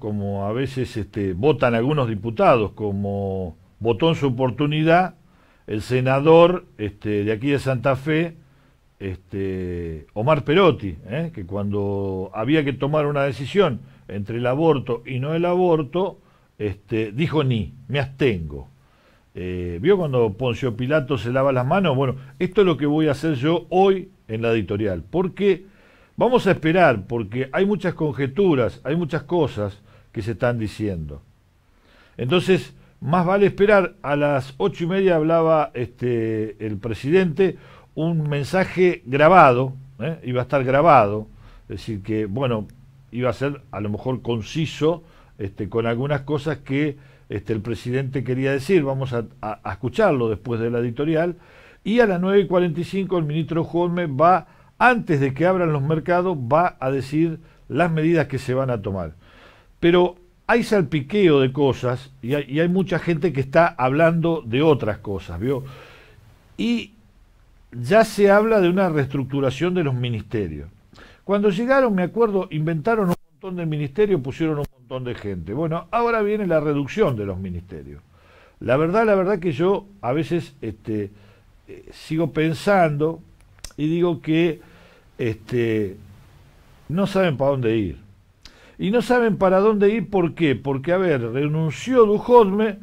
como a veces este, votan algunos diputados, como votó en su oportunidad el senador este, de aquí de Santa Fe, este, Omar Perotti, ¿eh? que cuando había que tomar una decisión entre el aborto y no el aborto, este, dijo ni, me abstengo. Eh, ¿Vio cuando Poncio Pilato se lava las manos? Bueno, esto es lo que voy a hacer yo hoy en la editorial, porque vamos a esperar, porque hay muchas conjeturas, hay muchas cosas que se están diciendo. Entonces, más vale esperar. A las ocho y media hablaba este, el presidente un mensaje grabado, ¿eh? iba a estar grabado, es decir, que, bueno, iba a ser a lo mejor conciso este, con algunas cosas que este, el presidente quería decir. Vamos a, escucharlo después de la editorial. Y a las 9 y 45 el ministro Holme va, antes de que abran los mercados, va a decir las medidas que se van a tomar. Pero hay salpiqueo de cosas y hay, mucha gente que está hablando de otras cosas, ¿vio? Y ya se habla de una reestructuración de los ministerios. Cuando llegaron, me acuerdo, inventaron un montón de ministerios, pusieron un montón de gente. Bueno, ahora viene la reducción de los ministerios. La verdad, la verdad que yo a veces este, eh, sigo pensando y digo que este, no saben para dónde ir. Y no saben para dónde ir, ¿por qué? Porque, a ver, renunció Dujolme,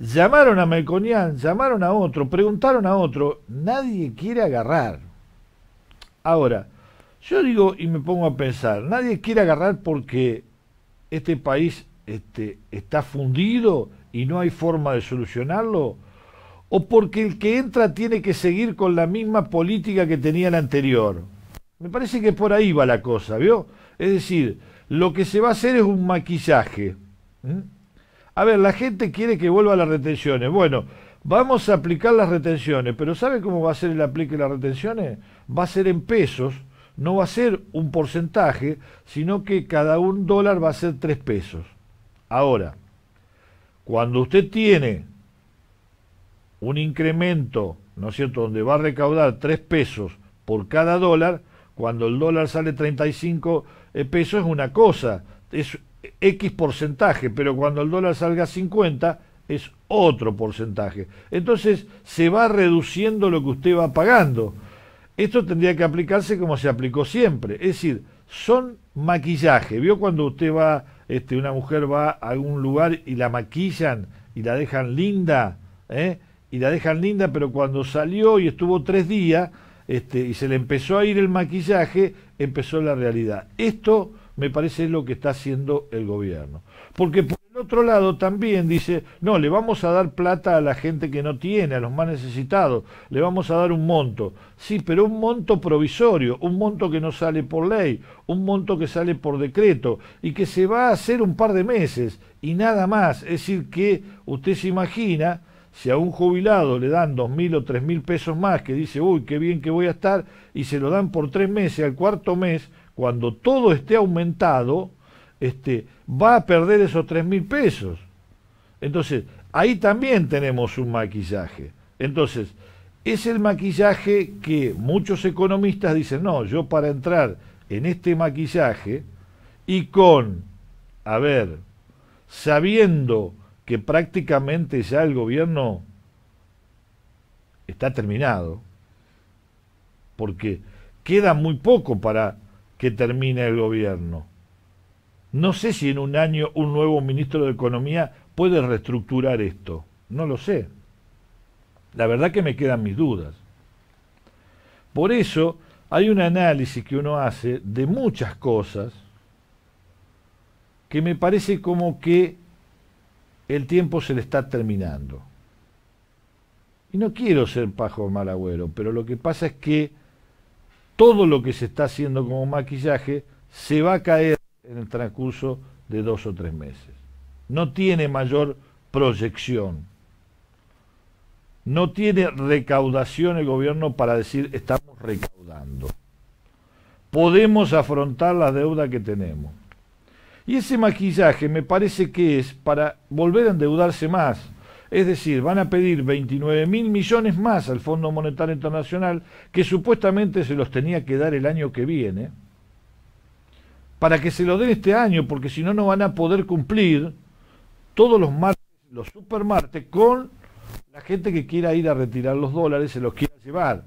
llamaron a Melconian, llamaron a otro, preguntaron a otro, nadie quiere agarrar. Ahora, yo digo y me pongo a pensar, nadie quiere agarrar porque este país este, está fundido y no hay forma de solucionarlo, o porque el que entra tiene que seguir con la misma política que tenía el anterior. Me parece que por ahí va la cosa, ¿vio? Es decir, lo que se va a hacer es un maquillaje. A ver, la gente quiere que vuelva a las retenciones. Bueno, vamos a aplicar las retenciones, pero ¿sabe cómo va a ser el aplique de las retenciones? Va a ser en pesos no va a ser un porcentaje, sino que cada un dólar va a ser tres pesos. Ahora, cuando usted tiene un incremento, ¿no es cierto?, donde va a recaudar tres pesos por cada dólar, cuando el dólar sale 35 eh, pesos es una cosa, es X porcentaje, pero cuando el dólar salga 50 es otro porcentaje. Entonces se va reduciendo lo que usted va pagando. Esto tendría que aplicarse como se aplicó siempre, es decir, son maquillaje. ¿Vio cuando usted va, este, una mujer va a algún lugar y la maquillan y la dejan linda, ¿eh? y la dejan linda, pero cuando salió y estuvo tres días, este, y se le empezó a ir el maquillaje, empezó la realidad. Esto me parece es lo que está haciendo el gobierno. Porque el otro lado también dice, no, le vamos a dar plata a la gente que no tiene, a los más necesitados, le vamos a dar un monto. Sí, pero un monto provisorio, un monto que no sale por ley, un monto que sale por decreto y que se va a hacer un par de meses y nada más. Es decir, que usted se imagina, si a un jubilado le dan dos mil o tres mil pesos más, que dice, uy, qué bien que voy a estar, y se lo dan por tres meses, al cuarto mes, cuando todo esté aumentado, este, va a perder esos tres mil pesos. Entonces, ahí también tenemos un maquillaje. Entonces, es el maquillaje que muchos economistas dicen, no, yo para entrar en este maquillaje y con, a ver, sabiendo que prácticamente ya el gobierno está terminado, porque queda muy poco para que termine el gobierno. No sé si en un año un nuevo ministro de Economía puede reestructurar esto. No lo sé. La verdad que me quedan mis dudas. Por eso hay un análisis que uno hace de muchas cosas que me parece como que el tiempo se le está terminando. Y no quiero ser pajo malagüero, pero lo que pasa es que todo lo que se está haciendo como maquillaje se va a caer en el transcurso de dos o tres meses. No tiene mayor proyección. No tiene recaudación el gobierno para decir estamos recaudando. Podemos afrontar la deuda que tenemos. Y ese maquillaje me parece que es para volver a endeudarse más. Es decir, van a pedir 29 mil millones más al Fondo Monetario Internacional, que supuestamente se los tenía que dar el año que viene para que se lo den este año, porque si no, no van a poder cumplir todos los martes, los supermartes, con la gente que quiera ir a retirar los dólares, se los quiera llevar.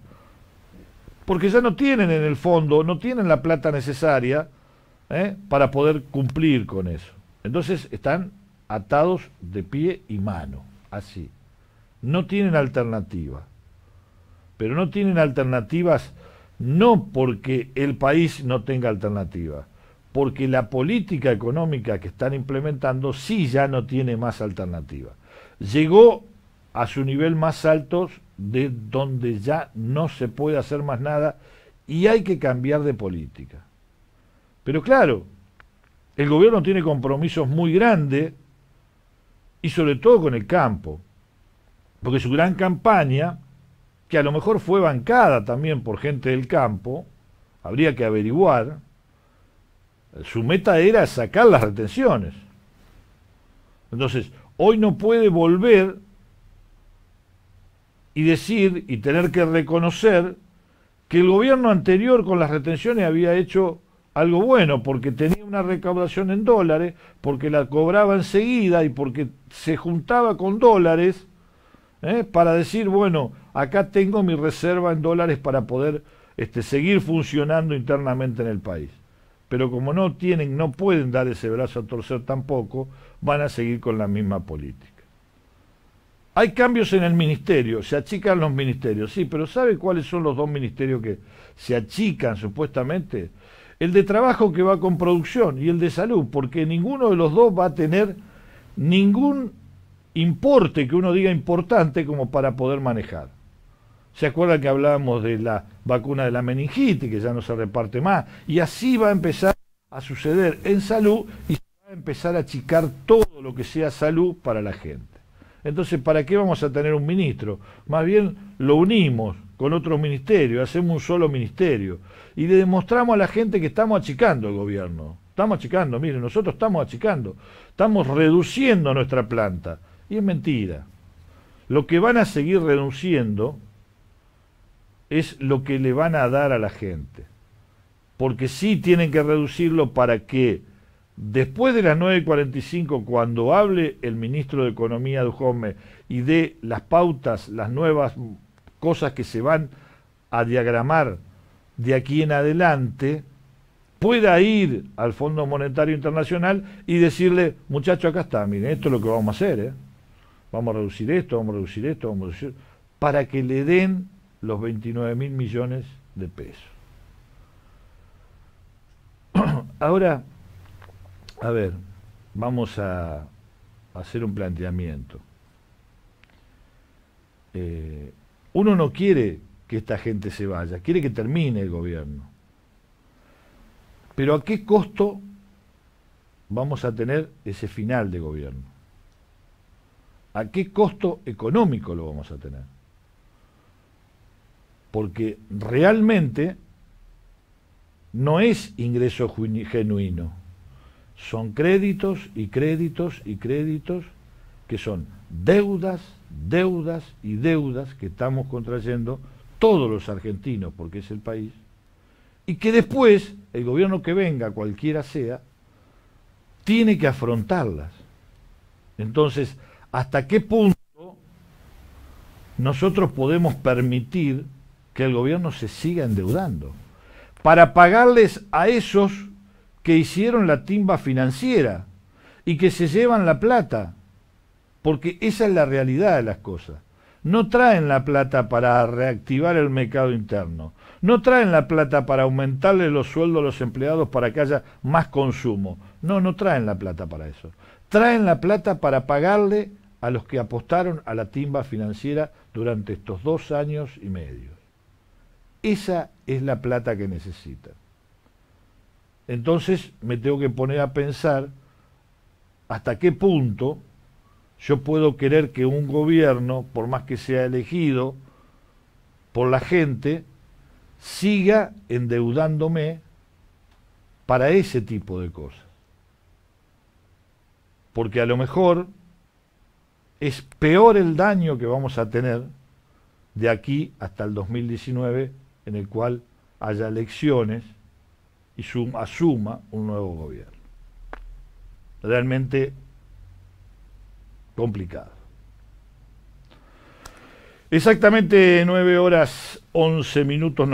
Porque ya no tienen en el fondo, no tienen la plata necesaria ¿eh? para poder cumplir con eso. Entonces están atados de pie y mano, así. No tienen alternativa. Pero no tienen alternativas no porque el país no tenga alternativa, porque la política económica que están implementando sí ya no tiene más alternativa. Llegó a su nivel más alto de donde ya no se puede hacer más nada y hay que cambiar de política. Pero claro, el gobierno tiene compromisos muy grandes y sobre todo con el campo, porque su gran campaña, que a lo mejor fue bancada también por gente del campo, habría que averiguar, su meta era sacar las retenciones. Entonces, hoy no puede volver y decir y tener que reconocer que el gobierno anterior con las retenciones había hecho algo bueno, porque tenía una recaudación en dólares, porque la cobraba enseguida y porque se juntaba con dólares ¿eh? para decir, bueno, acá tengo mi reserva en dólares para poder este, seguir funcionando internamente en el país. Pero como no tienen, no pueden dar ese brazo a torcer tampoco, van a seguir con la misma política. Hay cambios en el ministerio, se achican los ministerios, sí, pero ¿sabe cuáles son los dos ministerios que se achican supuestamente? El de trabajo que va con producción y el de salud, porque ninguno de los dos va a tener ningún importe que uno diga importante como para poder manejar. ¿Se acuerdan que hablábamos de la vacuna de la meningitis, que ya no se reparte más? Y así va a empezar a suceder en salud y se va a empezar a achicar todo lo que sea salud para la gente. Entonces, ¿para qué vamos a tener un ministro? Más bien lo unimos con otro ministerio, hacemos un solo ministerio y le demostramos a la gente que estamos achicando el gobierno. Estamos achicando, miren, nosotros estamos achicando, estamos reduciendo nuestra planta. Y es mentira. Lo que van a seguir reduciendo es lo que le van a dar a la gente. Porque sí tienen que reducirlo para que después de las 9.45, cuando hable el ministro de Economía Dujome y dé las pautas, las nuevas cosas que se van a diagramar de aquí en adelante, pueda ir al Fondo Monetario Internacional y decirle, muchacho, acá está, miren, esto es lo que vamos a hacer, ¿eh? vamos a reducir esto, vamos a reducir esto, vamos a reducir, para que le den los 29 mil millones de pesos. Ahora, a ver, vamos a, hacer un planteamiento. Eh, uno no quiere que esta gente se vaya, quiere que termine el gobierno. Pero ¿a qué costo vamos a tener ese final de gobierno? ¿A qué costo económico lo vamos a tener? Porque realmente no es ingreso genuino, son créditos y créditos y créditos que son deudas, deudas y deudas que estamos contrayendo todos los argentinos, porque es el país, y que después el gobierno que venga, cualquiera sea, tiene que afrontarlas. Entonces, ¿hasta qué punto nosotros podemos permitir que el gobierno se siga endeudando? Para pagarles a esos que hicieron la timba financiera y que se llevan la plata, porque esa es la realidad de las cosas no traen la plata para reactivar el mercado interno, no traen la plata para aumentarle los sueldos a los empleados para que haya más consumo, no, no traen la plata para eso, traen la plata para pagarle a los que apostaron a la timba financiera durante estos dos años y medio. Esa es la plata que necesitan. Entonces me tengo que poner a pensar hasta qué punto yo puedo querer que un gobierno, por más que sea elegido por la gente, siga endeudándome para ese tipo de cosas. Porque a lo mejor es peor el daño que vamos a tener de aquí hasta el 2019, en el cual haya elecciones y asuma un nuevo gobierno. Realmente complicado. Exactamente nueve horas once minutos.